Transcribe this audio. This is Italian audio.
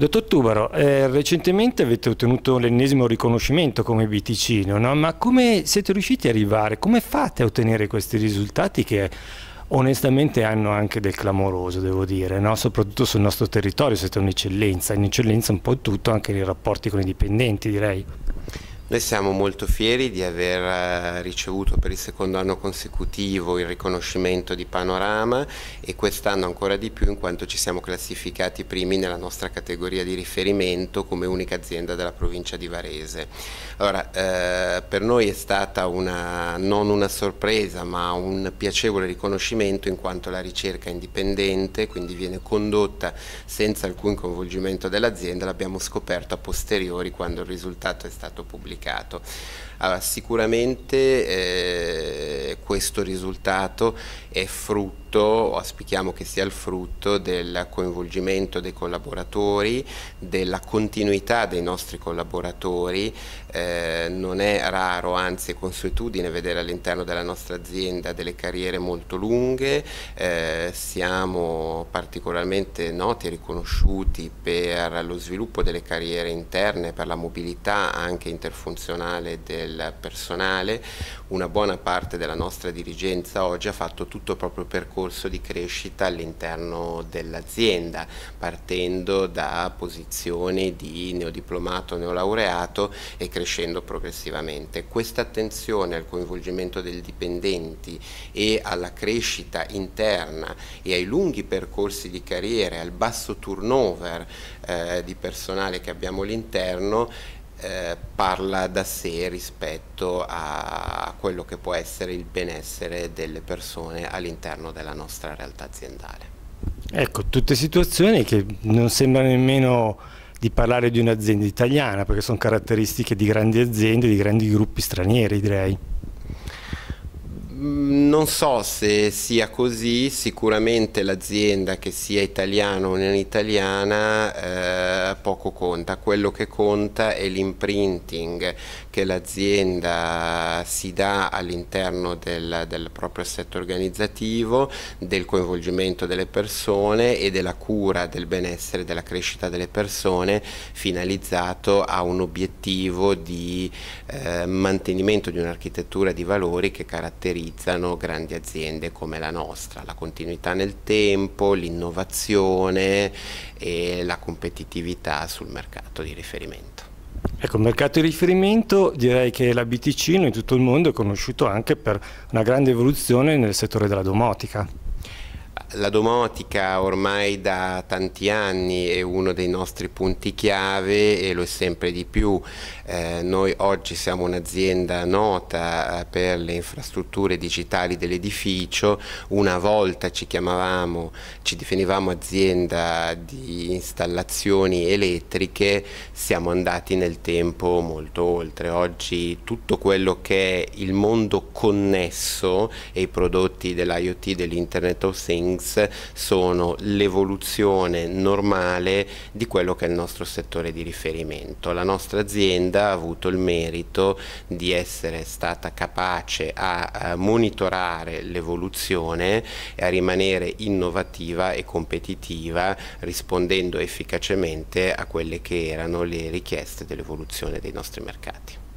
Dottor Tubaro, eh, recentemente avete ottenuto l'ennesimo riconoscimento come Biticino, no? ma come siete riusciti ad arrivare? Come fate a ottenere questi risultati che onestamente hanno anche del clamoroso, devo dire, no? soprattutto sul nostro territorio siete un'eccellenza, un'eccellenza un po' tutto anche nei rapporti con i dipendenti direi. Noi siamo molto fieri di aver eh, ricevuto per il secondo anno consecutivo il riconoscimento di Panorama e quest'anno ancora di più in quanto ci siamo classificati primi nella nostra categoria di riferimento come unica azienda della provincia di Varese. Allora, eh, per noi è stata una, non una sorpresa ma un piacevole riconoscimento in quanto la ricerca è indipendente, quindi viene condotta senza alcun coinvolgimento dell'azienda, l'abbiamo scoperto a posteriori quando il risultato è stato pubblicato complicato. Allora, sicuramente eh, questo risultato è frutto frutto, auspichiamo che sia il frutto del coinvolgimento dei collaboratori, della continuità dei nostri collaboratori, eh, non è raro, anzi è consuetudine vedere all'interno della nostra azienda delle carriere molto lunghe, eh, siamo particolarmente noti e riconosciuti per lo sviluppo delle carriere interne, per la mobilità anche interfunzionale del personale, una buona parte della nostra dirigenza oggi ha fatto tutto proprio percorso percorso di crescita all'interno dell'azienda, partendo da posizioni di neodiplomato, neolaureato e crescendo progressivamente. Questa attenzione al coinvolgimento dei dipendenti e alla crescita interna e ai lunghi percorsi di carriera, al basso turnover eh, di personale che abbiamo all'interno eh, parla da sé rispetto a quello che può essere il benessere delle persone all'interno della nostra realtà aziendale. Ecco, tutte situazioni che non sembrano nemmeno di parlare di un'azienda italiana, perché sono caratteristiche di grandi aziende, di grandi gruppi stranieri, direi. Mm, non so se sia così, sicuramente l'azienda che sia italiana o non italiana eh, poco conta, quello che conta è l'imprinting che l'azienda si dà all'interno del, del proprio assetto organizzativo, del coinvolgimento delle persone e della cura del benessere e della crescita delle persone finalizzato a un obiettivo di eh, mantenimento di un'architettura di valori che caratterizza caratterizzano grandi aziende come la nostra, la continuità nel tempo, l'innovazione e la competitività sul mercato di riferimento. Ecco, il mercato di riferimento direi che la BTC in tutto il mondo è conosciuto anche per una grande evoluzione nel settore della domotica. La domotica ormai da tanti anni è uno dei nostri punti chiave e lo è sempre di più. Eh, noi oggi siamo un'azienda nota eh, per le infrastrutture digitali dell'edificio, una volta ci chiamavamo, ci definivamo azienda di installazioni elettriche, siamo andati nel tempo molto oltre. Oggi tutto quello che è il mondo connesso e i prodotti dell'IoT, dell'Internet of Things, Things sono l'evoluzione normale di quello che è il nostro settore di riferimento. La nostra azienda ha avuto il merito di essere stata capace a, monitorare l'evoluzione e a rimanere innovativa e competitiva rispondendo efficacemente a quelle che erano le richieste dell'evoluzione dei nostri mercati.